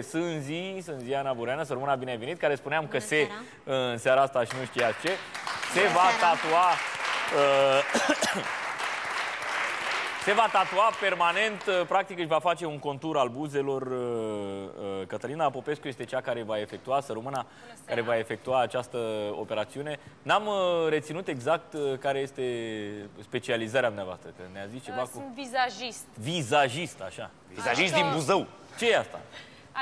Sânzi, Sânziana Bureană, să rămână bine venit, care spuneam că se, seara. în seara asta și nu știa ce, se Bună va seara. tatua... Uh, se va tatua permanent, uh, practic își va face un contur al buzelor. uh, uh, Cătălina Popescu este cea care va efectua, să rămână, care va efectua această operațiune. N-am uh, reținut exact uh, care este specializarea dumneavoastră, că ne-a zis ceva cu Sunt vizajist. vizajist, așa. Vizajist din Buzău. Ce e asta?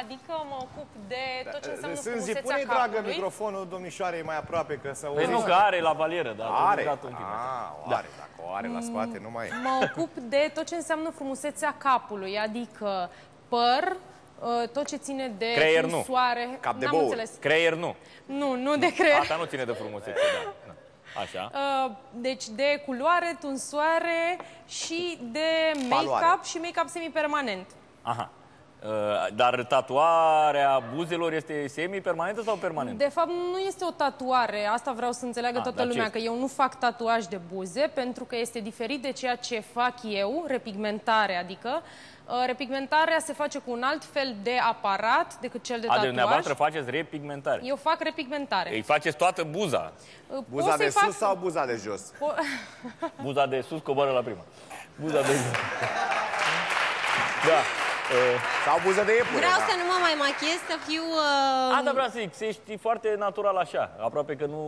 Adică mă ocup de tot ce înseamnă Sânzi, frumusețea pune dragă capului. microfonul domnișoarei mai aproape că să Păi auzi. nu, că are la valieră, dar Are? dat un pic. Ah, o are. Dacă o are la spate, nu mai e. Mă ocup de tot ce înseamnă frumusețea capului, adică păr, uh, tot ce ține de Creier nu. soare. Cap de N-am bou. înțeles. Creier nu. Nu, nu de creier. Asta nu ține de frumusețe, da. da. Așa. Uh, Deci de culoare, tunsoare și de Valoare. make-up și make-up semipermanent. Aha. Uh, Dar tatuarea buzelor este semi-permanentă sau permanentă? De fapt, nu este o tatuare. Asta vreau să înțeleagă Ah, toată dar ce lumea, este? că eu nu fac tatuaj de buze, pentru că este diferit de ceea ce fac eu, repigmentare, adică uh, repigmentarea se face cu un alt fel de aparat decât cel de A, de tatuaj. dumneavoastră faceți repigmentare. Eu fac repigmentare. Îi faceți toată buza. Uh, Buza pot de să-i sus sau buza de jos? Po- Buza de sus coboară la prima. Buza de sus. Da. Uh, Sau buza de iepure? Vreau da. să nu mă mai machiez, să fiu... Uh, a, da, vreau să zic, să ești foarte natural așa. Aproape că nu,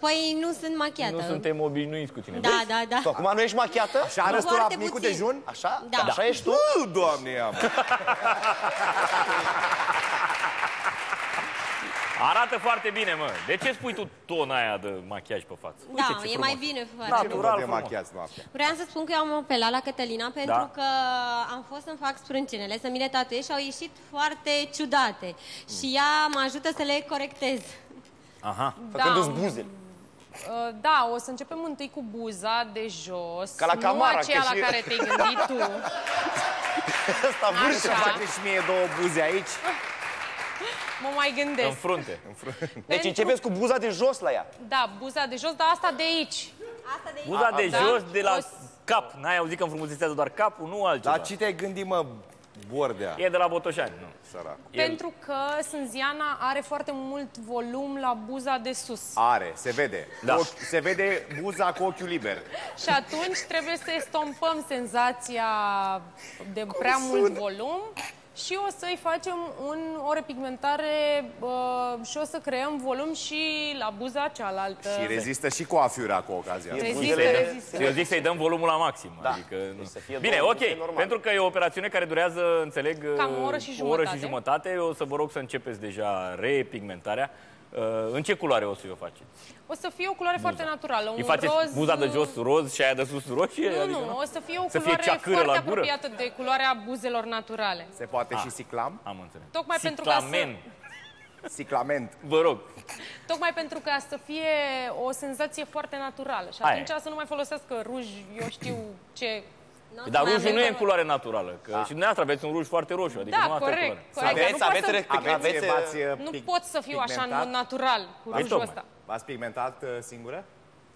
Păi nu sunt machiată. nu suntem obișnuiți cu tine. Da, Vezi? da, da. Tu acum nu ești machiată? Și arăți tu la Foarte micul puțin. dejun? Așa? Da. Așa ești tu? Uh, doamne, am. Arată foarte bine, mă. De ce spui tu tona aia de machiaj pe față? Da, ce e frumos. mai bine fără. Da. Nu Natural vă de frumos. machiați noaptea. Vreau să spun că eu am apelat la Cătălina pentru Da. că am fost să-mi fac sprâncenele, să mi le tatuez și au ieșit foarte ciudate. Și ea mă ajută să le corectez. Aha. Făcându-ți buzele. Uh, Da, o să începem întâi cu buza de jos. Ca la nu Camara, aceea că la și- care te-ai gândit tu. Asta vârșă. Așa. Face și mie două buze aici. Mă mai În gândesc. frunte. Deci începeți cu buza de jos la ea. Da, buza de jos, dar asta de aici. Asta de Buza de da. jos, de la O s- cap. N-ai auzit că înfrumusețează doar capul, nu altceva. La ce te-ai gândit, mă, bordea? E de la Botoșani, nu. Sărac. El- Pentru că Sânziana are foarte mult volum la buza de sus. Are, se vede. Da. Ochi, se vede buza cu ochiul liber. Și atunci trebuie să estompăm senzația de prea mult volum și o să-i facem un, o repigmentare uh, și o să creăm volum și la buza cealaltă. Și rezistă și coafiura cu ocazia asta. Rezistă, Buzele- rezistă. Eu zic să-i dăm volumul la maxim. Da. Adică, nu. Deci să fie Bine, două ok. buze normale. Pentru că e o operațiune care durează, înțeleg, Cam o oră și o oră și jumătate. jumătate. O să vă rog să începeți deja repigmentarea. Uh, În ce culoare o să o faceți? O să fie o culoare foarte naturală, un Îi faceți roz... buza de jos roz și aia de sus roșie? Nu, adică, nu, o să fie o Să fie culoare ceacâră foarte la gură? apropiată de culoarea buzelor naturale. Se poate și ciclam? Am înțeles. Tocmai pentru ca să- Ciclamen. Ciclament. Vă rog. Tocmai pentru ca să fie o senzație foarte naturală. Și Aia atunci să nu mai folosească ruj, eu știu ce... Nu o să Dar mai rujul avem nu e în volum. culoare naturală. Că Și dumneavoați aveți un ruj foarte roșu. Adică Da, nu asta e corect, culoare. corect. Aveți, Nu poți aveți, să- re- Aveți, aveți, v-ați, uh, Nu pic- pot să fiu așa în pigmentat? mod natural cu Păi rujul tocmai. ăsta. V-ați pigmentat uh, singură?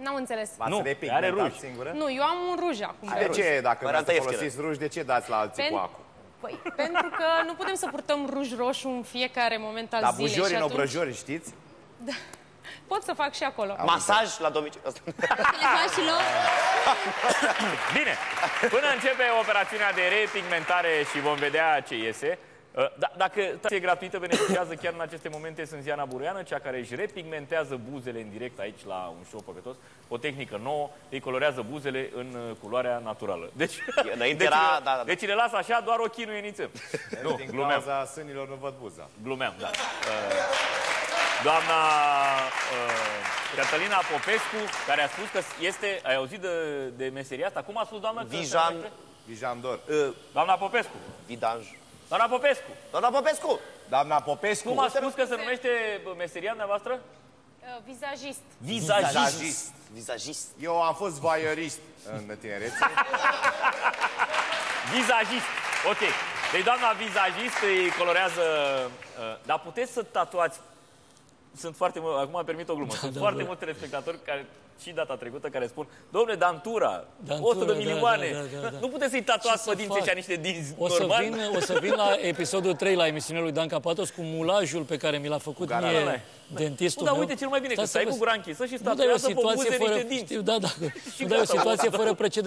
N-am înțeles. V-ați Nu, repigmentat are ruj. singură? Nu, eu am un ruj acum. De ce, dacă vreți Varianta să ieftină. folosiți ruj, de ce dați la alții Pen- cu acul? Păi, pentru că nu putem să purtăm ruj roșu în fiecare moment al La zilei. bujori, și în atunci obrăjori, știți? Pot să fac și acolo. Masaj la domiciliu. Să le faci și lor. Bine, până începe operațiunea de repigmentare și vom vedea ce iese. uh, Da, dacă e gratuită, beneficiază chiar în aceste momente Sânziana Buruiană, cea care își repigmentează buzele în direct aici la un show păcătos. O tehnică nouă, îi colorează buzele în uh, culoarea naturală. Deci, Înainte deci, era- le- da, da, da. deci le las așa, doar ochii nu inițăm. Nu, Din glumeam, cauza sânilor nu văd buza. glumeam, da. Uh, Doamna uh, Cătălina Popescu, care a spus că este, ai auzit de, de meseria asta? Cum a spus doamna? că se Vijan, numește? Vijandor. uh, Doamna Popescu. vidanj. Doamna Popescu, Doamna Popescu! Doamna Popescu. cum a spus că se numește bă, meseria dumneavoastră? Uh, Vizajist. Vizajist. Vizajist. Eu am fost voyeurist în tinerețe. Vizajist. Ok. Deci doamna vizajist îi colorează... Uh, dar puteți să tatuați sunt foarte mult, acum permit o glumă, sunt da, foarte da. mulți telespectatori care, și data trecută care spun, domnule, Dantura, Dantura, 100 de da, milioane, da, da, da, da. nu puteți să-i tatuați Ce pe să dinți fac? ăștia niște dinți O să, normal? vin, o să vin la episodul 3 la emisiunea lui Dan Capatos cu mulajul pe care mi l-a făcut Gara, mie ăla. dentistul Nu, dar meu. uite, cel mai bine, că Stați să stai vă- cu gura închisă și Nu, dar e o statuează pe situație buze fără, niște dinți. știu, da, da. Și Nu, dar e o gata, situație gata. fără precedent.